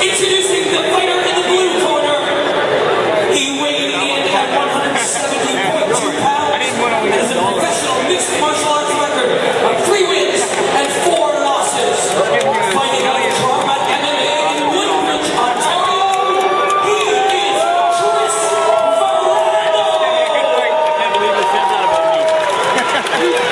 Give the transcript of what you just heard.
Introducing the fighter in the blue corner. He weighed in at 170.2 pounds and is a professional mixed martial arts record of three wins and four losses. Fighting out of Combat MMA in Woodbridge, Ontario, he is Chris Vorano.